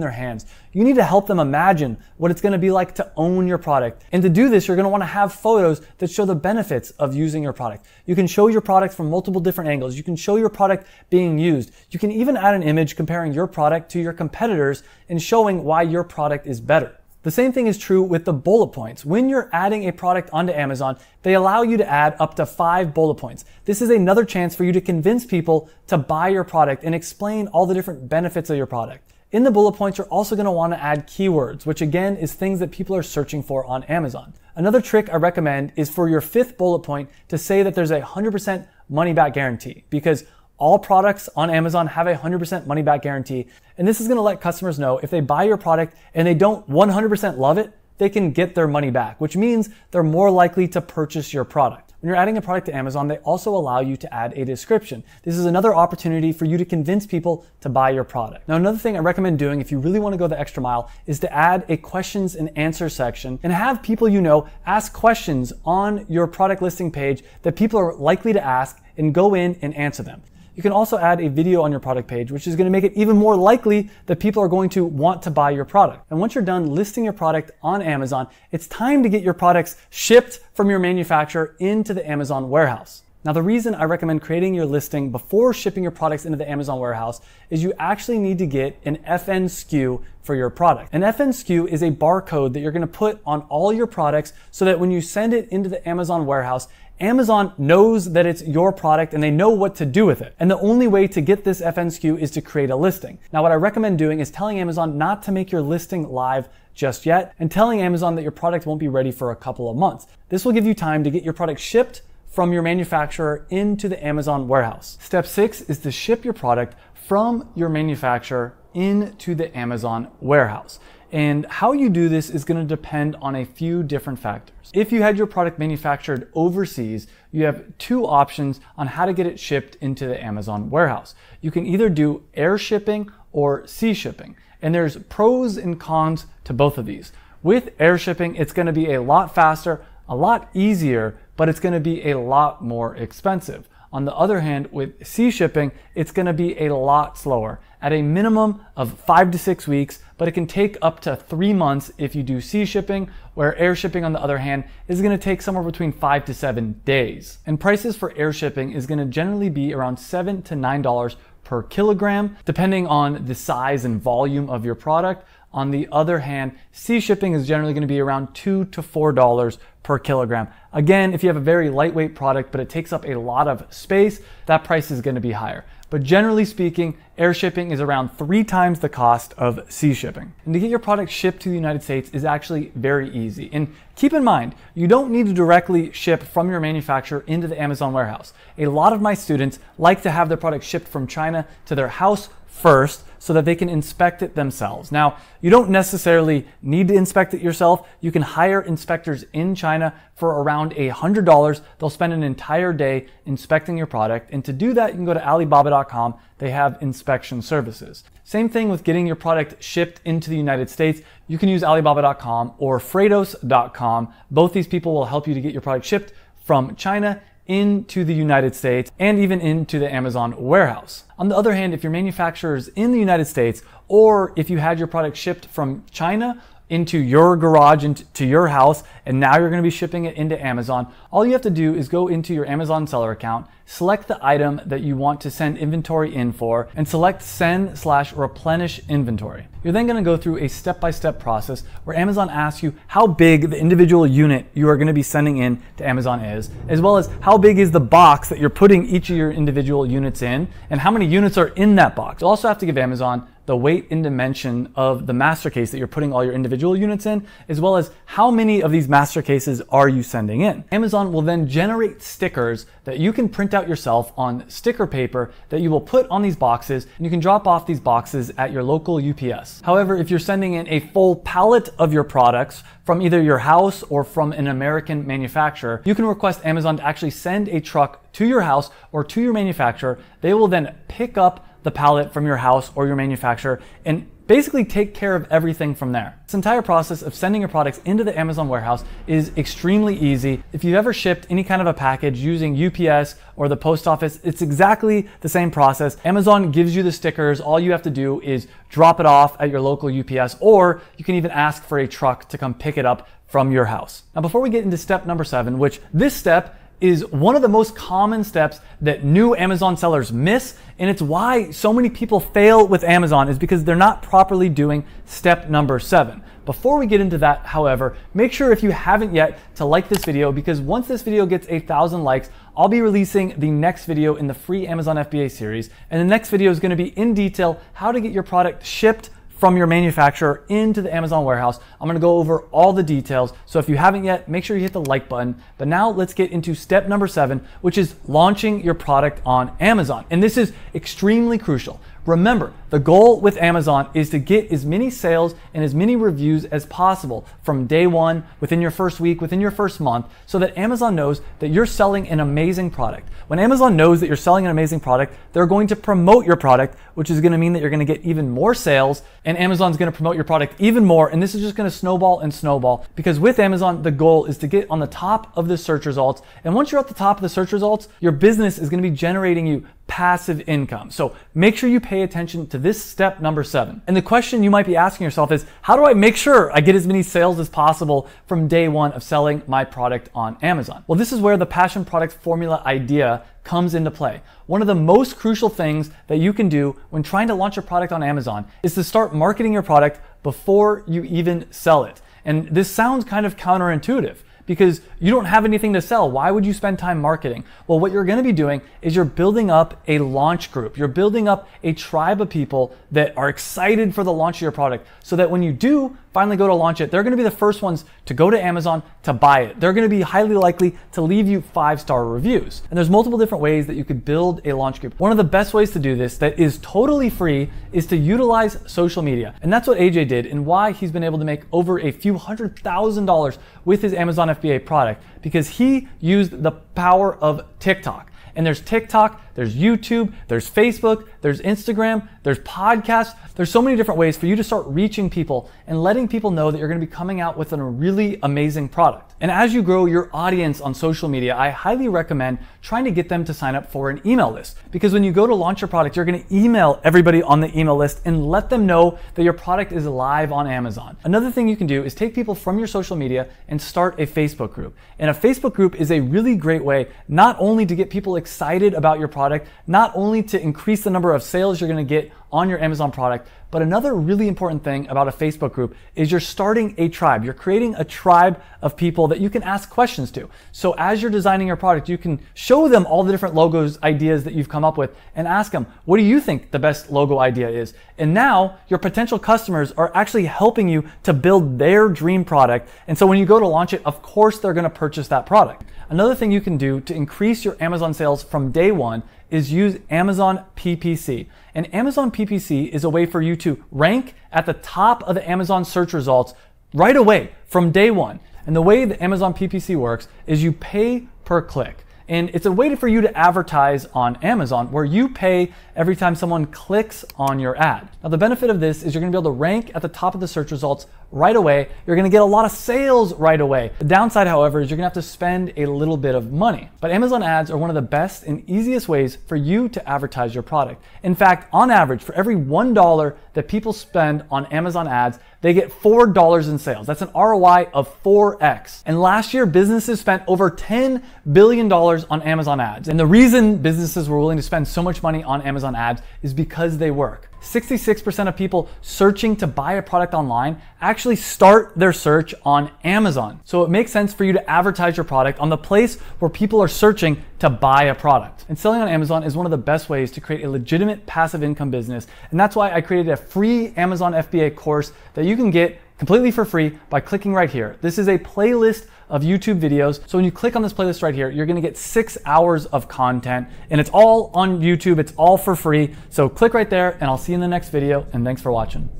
B: their hands. You need to help them imagine what it's going to be like to own your product. And to do this, you're going to want to have photos that show the benefits of using your product. You can show your product from multiple different angles. You can show your product being used. You can even add an image comparing your product to your competitors and showing why your product is better. The same thing is true with the bullet points. When you're adding a product onto Amazon, they allow you to add up to five bullet points. This is another chance for you to convince people to buy your product and explain all the different benefits of your product. In the bullet points, you're also going to want to add keywords, which again is things that people are searching for on Amazon. Another trick I recommend is for your fifth bullet point to say that there's a 100% money back guarantee because all products on Amazon have a 100% money back guarantee. And this is going to let customers know if they buy your product and they don't 100% love it, they can get their money back, which means they're more likely to purchase your product. When you're adding a product to Amazon, they also allow you to add a description. This is another opportunity for you to convince people to buy your product. Now, another thing I recommend doing if you really want to go the extra mile is to add a questions and answer section and have people you know ask questions on your product listing page that people are likely to ask and go in and answer them. You can also add a video on your product page, which is going to make it even more likely that people are going to want to buy your product. And once you're done listing your product on Amazon, it's time to get your products shipped from your manufacturer into the Amazon warehouse. Now, the reason I recommend creating your listing before shipping your products into the Amazon warehouse is you actually need to get an FN SKU for your product. An FN SKU is a barcode that you're gonna put on all your products so that when you send it into the Amazon warehouse, Amazon knows that it's your product and they know what to do with it. And the only way to get this FN SKU is to create a listing. Now, what I recommend doing is telling Amazon not to make your listing live just yet and telling Amazon that your product won't be ready for a couple of months. This will give you time to get your product shipped from your manufacturer into the Amazon warehouse. Step six is to ship your product from your manufacturer into the Amazon warehouse. And how you do this is going to depend on a few different factors. If you had your product manufactured overseas, you have two options on how to get it shipped into the Amazon warehouse. You can either do air shipping or sea shipping. And there's pros and cons to both of these. With air shipping, it's going to be a lot faster, a lot easier, but it's going to be a lot more expensive. On the other hand, with sea shipping, it's going to be a lot slower at a minimum of five to six weeks, but it can take up to three months if you do sea shipping, where air shipping, on the other hand, is going to take somewhere between five to seven days. And prices for air shipping is going to generally be around seven to nine dollars per kilogram, depending on the size and volume of your product. On the other hand, sea shipping is generally going to be around two to four dollars per kilogram. Again, if you have a very lightweight product, but it takes up a lot of space, that price is going to be higher. But generally speaking, air shipping is around three times the cost of sea shipping. And to get your product shipped to the United States is actually very easy. And keep in mind, you don't need to directly ship from your manufacturer into the Amazon warehouse. A lot of my students like to have their product shipped from China to their house first so that they can inspect it themselves. Now, you don't necessarily need to inspect it yourself. You can hire inspectors in China for around $100. They'll spend an entire day inspecting your product. And to do that, you can go to Alibaba.com. They have inspection services. Same thing with getting your product shipped into the United States. You can use Alibaba.com or Freightos.com. Both these people will help you to get your product shipped from China into the United States and even into the Amazon warehouse. On the other hand, if your manufacturer is in the United States or if you had your product shipped from China into your garage, into your house, and now you're gonna be shipping it into Amazon, all you have to do is go into your Amazon seller account, select the item that you want to send inventory in for, and select send slash replenish inventory. You're then gonna go through a step-by-step process where Amazon asks you how big the individual unit you are gonna be sending in to Amazon is, as well as how big is the box that you're putting each of your individual units in, and how many units are in that box. You also have to give Amazon the weight and dimension of the master case that you're putting all your individual units in, as well as how many of these master cases are you sending in. Amazon will then generate stickers that you can print out yourself on sticker paper that you will put on these boxes, and you can drop off these boxes at your local UPS. However, if you're sending in a full pallet of your products from either your house or from an American manufacturer, you can request Amazon to actually send a truck to your house or to your manufacturer. They will then pick up the pallet from your house or your manufacturer and basically take care of everything from there. This entire process of sending your products into the Amazon warehouse is extremely easy. If you've ever shipped any kind of a package using UPS or the post office, it's exactly the same process. Amazon gives you the stickers. All you have to do is drop it off at your local UPS, or you can even ask for a truck to come pick it up from your house. Now, before we get into step number seven, which this step is one of the most common steps that new Amazon sellers miss. And it's why so many people fail with Amazon is because they're not properly doing step number seven. Before we get into that, however, make sure if you haven't yet to like this video because once this video gets a thousand likes, I'll be releasing the next video in the free Amazon FBA series. And the next video is gonna be in detail how to get your product shipped from your manufacturer into the Amazon warehouse. I'm gonna go over all the details. So if you haven't yet, make sure you hit the like button. But now let's get into step number seven, which is launching your product on Amazon. And this is extremely crucial. Remember, the goal with Amazon is to get as many sales and as many reviews as possible from day one, within your first week, within your first month, so that Amazon knows that you're selling an amazing product. When Amazon knows that you're selling an amazing product, they're going to promote your product, which is going to mean that you're going to get even more sales, and Amazon's going to promote your product even more. And this is just going to snowball and snowball because with Amazon, the goal is to get on the top of the search results. And once you're at the top of the search results, your business is going to be generating you passive income. So make sure you pay attention to this step number seven. And the question you might be asking yourself is how do I make sure I get as many sales as possible from day one of selling my product on Amazon? Well, this is where the passion product formula idea comes into play. One of the most crucial things that you can do when trying to launch a product on Amazon is to start marketing your product before you even sell it. And this sounds kind of counterintuitive because you don't have anything to sell. Why would you spend time marketing? Well, what you're going to be doing is you're building up a launch group. You're building up a tribe of people that are excited for the launch of your product so that when you do finally go to launch it, they're going to be the first ones to go to Amazon to buy it. They're going to be highly likely to leave you five star reviews. And there's multiple different ways that you could build a launch group. One of the best ways to do this that is totally free is to utilize social media. And that's what AJ did and why he's been able to make over a few hundred thousand dollars with his Amazon FBA product because he used the power of TikTok. And there's TikTok, there's YouTube, there's Facebook, there's Instagram, there's podcasts. There's so many different ways for you to start reaching people and letting people know that you're going to be coming out with a really amazing product. And as you grow your audience on social media, I highly recommend trying to get them to sign up for an email list. Because when you go to launch your product, you're going to email everybody on the email list and let them know that your product is live on Amazon. Another thing you can do is take people from your social media and start a Facebook group. And a Facebook group is a really great way not only to get people excited about your product, not only to increase the number of sales you're going to get on your Amazon product. But another really important thing about a Facebook group is you're starting a tribe. You're creating a tribe of people that you can ask questions to. So as you're designing your product, you can show them all the different logos ideas that you've come up with and ask them, what do you think the best logo idea is? And now your potential customers are actually helping you to build their dream product. And so when you go to launch it, of course they're going to purchase that product. Another thing you can do to increase your Amazon sales from day one is use Amazon PPC. And Amazon PPC is a way for you to rank at the top of the Amazon search results right away from day one. And the way the Amazon PPC works is you pay per click. And it's a way for you to advertise on Amazon where you pay every time someone clicks on your ad. Now, the benefit of this is you're gonna be able to rank at the top of the search results right away. You're gonna get a lot of sales right away. The downside, however, is you're gonna have to spend a little bit of money. But Amazon ads are one of the best and easiest ways for you to advertise your product. In fact, on average, for every $1 that people spend on Amazon ads, they get $4 in sales. That's an ROI of 4x. And last year, businesses spent over $10 billion on Amazon ads. And the reason businesses were willing to spend so much money on Amazon ads is because they work. 66% of people searching to buy a product online actually start their search on Amazon. So it makes sense for you to advertise your product on the place where people are searching to buy a product. And selling on Amazon is one of the best ways to create a legitimate passive income business. And that's why I created a free Amazon FBA course that you can get completely for free by clicking right here. This is a playlist of YouTube videos. So when you click on this playlist right here, you're gonna get six hours of content and it's all on YouTube. It's all for free. So click right there and I'll see you in the next video and thanks for watching.